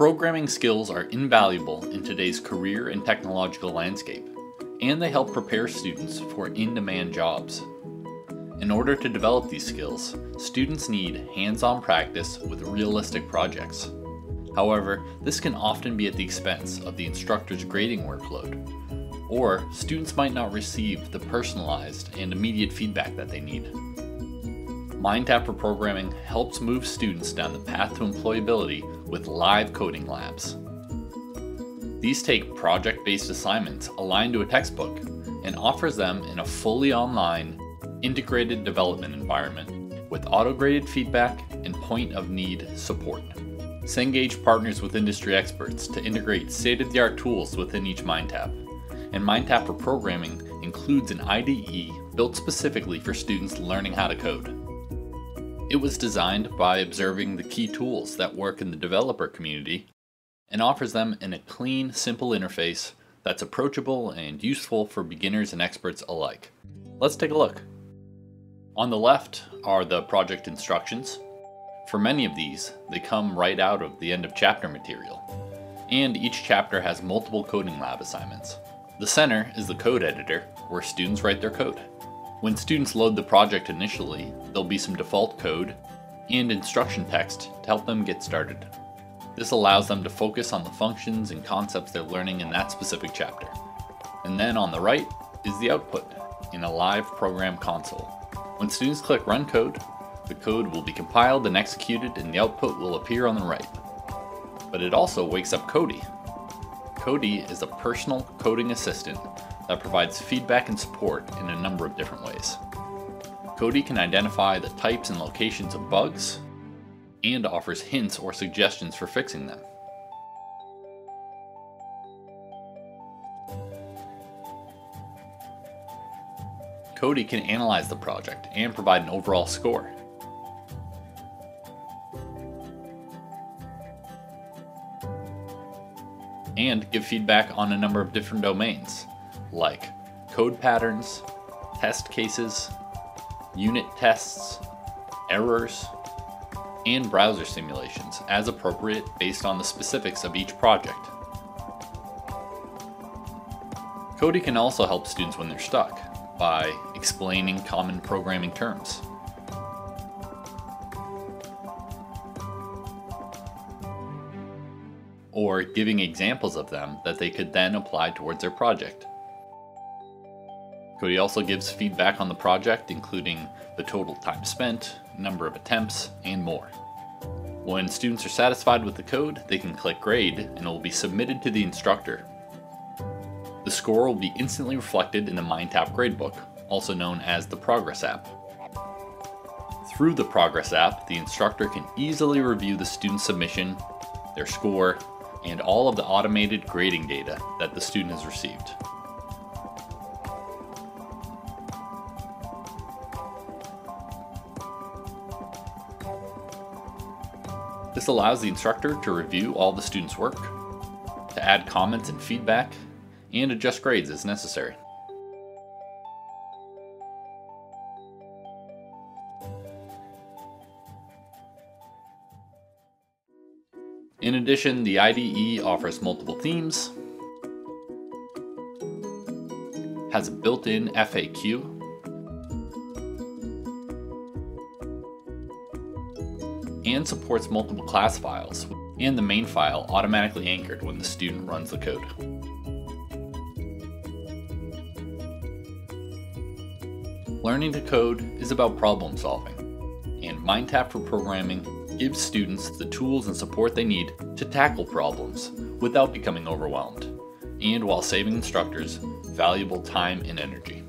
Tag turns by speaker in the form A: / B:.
A: Programming skills are invaluable in today's career and technological landscape, and they help prepare students for in demand jobs. In order to develop these skills, students need hands on practice with realistic projects. However, this can often be at the expense of the instructor's grading workload, or students might not receive the personalized and immediate feedback that they need. MindTap for Programming helps move students down the path to employability with live coding labs. These take project-based assignments aligned to a textbook and offers them in a fully online, integrated development environment with auto-graded feedback and point-of-need support. Cengage partners with industry experts to integrate state-of-the-art tools within each MindTap, and MindTap for Programming includes an IDE built specifically for students learning how to code. It was designed by observing the key tools that work in the developer community and offers them in a clean, simple interface that's approachable and useful for beginners and experts alike. Let's take a look. On the left are the project instructions. For many of these, they come right out of the end of chapter material, and each chapter has multiple coding lab assignments. The center is the code editor, where students write their code. When students load the project initially, there'll be some default code and instruction text to help them get started. This allows them to focus on the functions and concepts they're learning in that specific chapter. And then on the right is the output in a live program console. When students click Run Code, the code will be compiled and executed and the output will appear on the right. But it also wakes up Cody. Cody is a personal coding assistant that provides feedback and support in a number of different ways. Cody can identify the types and locations of bugs and offers hints or suggestions for fixing them. Cody can analyze the project and provide an overall score. And give feedback on a number of different domains, like code patterns, test cases, unit tests, errors, and browser simulations as appropriate based on the specifics of each project. Cody can also help students when they're stuck by explaining common programming terms. Or giving examples of them that they could then apply towards their project. Cody also gives feedback on the project, including the total time spent, number of attempts, and more. When students are satisfied with the code, they can click grade and it will be submitted to the instructor. The score will be instantly reflected in the MindTap gradebook, also known as the Progress app. Through the Progress app, the instructor can easily review the student's submission, their score, and all of the automated grading data that the student has received. This allows the instructor to review all the students' work, to add comments and feedback, and adjust grades as necessary. In addition, the IDE offers multiple themes, has a built-in FAQ and supports multiple class files, and the main file automatically anchored when the student runs the code. Learning to code is about problem solving, and MindTap for Programming gives students the tools and support they need to tackle problems without becoming overwhelmed, and while saving instructors valuable time and energy.